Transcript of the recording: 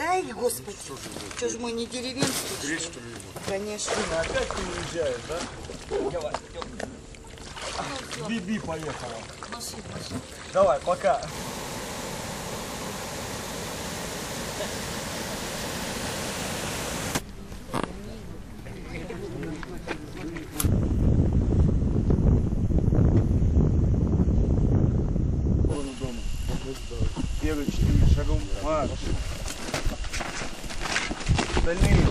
Ай, господи, что же мы не деревенские? Греть, что ли, его? Конечно. Опять не уезжаешь, да? Давай, Биби поехала. Давай, пока. Первый четыре шагом марш. Остальные.